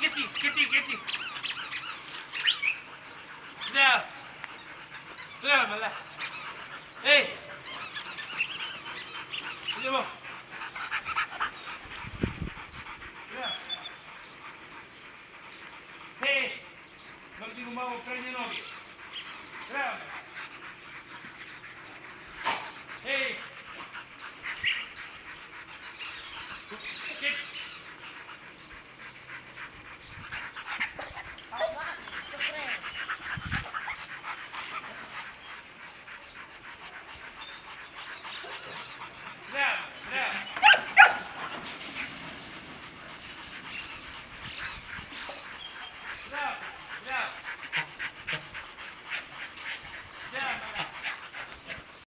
Get in, get in, get in. Down. Down, mala. Hey. Hey. Non ti rubavo, prendi nove. Bravo.